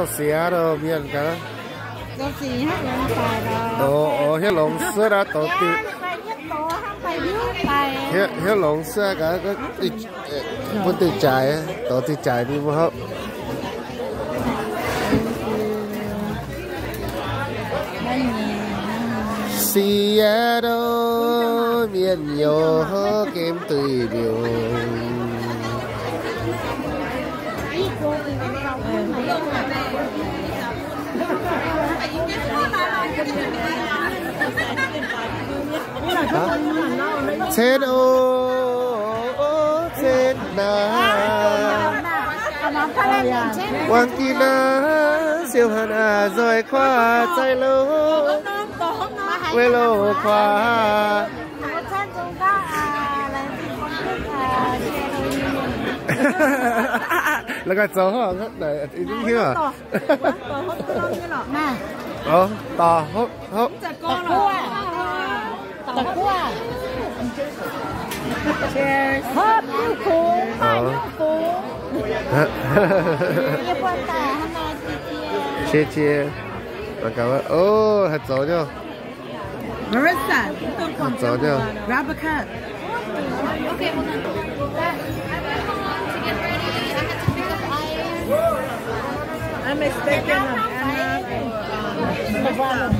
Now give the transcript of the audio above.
nó xé đâu miền cả đồ ở hết lồng sữa đã tổ tư hết hết lồng sữa cả có vẫn tự chạy tổ tự chạy đi vô hấp Seattle miền nhiều hơn kem tùy điều. Chết ô chết na Quang kỳ na siêu hàn à rồi qua chạy lâu quê lô qua là cái chỗ hả này ý kiến kia à ờ tò hốt hốt Cheers. Hop, you fool. Hop, you fool. 你不打，他妈姐姐。姐姐，我搞了，哦，还走掉。Marissa，走掉。Grab a cup. Okay, hold on. I'm expecting them. Anna.